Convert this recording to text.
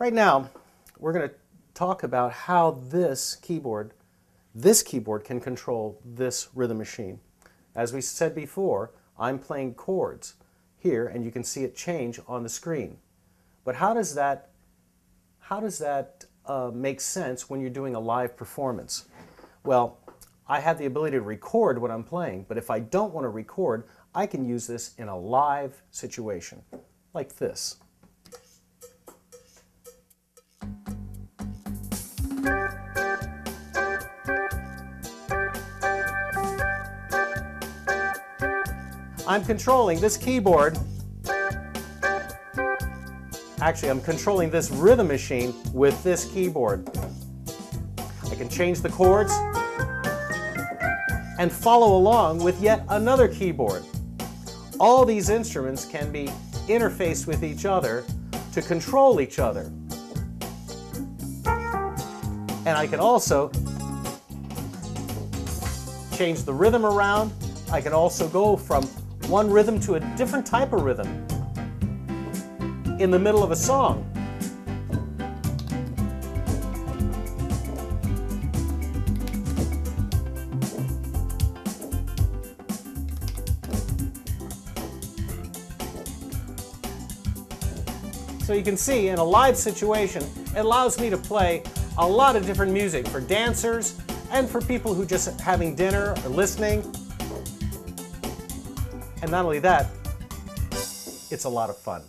Right now, we're going to talk about how this keyboard, this keyboard can control this rhythm machine. As we said before, I'm playing chords here and you can see it change on the screen. But how does that, how does that uh, make sense when you're doing a live performance? Well, I have the ability to record what I'm playing, but if I don't want to record, I can use this in a live situation, like this. I'm controlling this keyboard. Actually, I'm controlling this rhythm machine with this keyboard. I can change the chords and follow along with yet another keyboard. All these instruments can be interfaced with each other to control each other. And I can also change the rhythm around. I can also go from one rhythm to a different type of rhythm in the middle of a song. So you can see in a live situation, it allows me to play a lot of different music for dancers and for people who just having dinner or listening and not only that, it's a lot of fun.